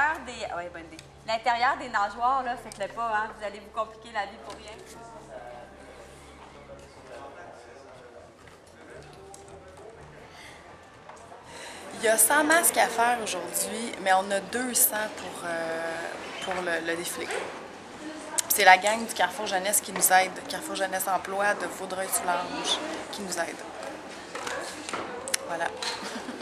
Ah l'intérieur des, nageoires, là, faites-le pas, hein, vous allez vous compliquer la vie pour rien. Il y a 100 masques à faire aujourd'hui, mais on a 200 pour, euh, pour le, le défilé. C'est la gang du Carrefour Jeunesse qui nous aide, Carrefour Jeunesse Emploi de Vaudreuil-Soulanges qui nous aide. Voilà.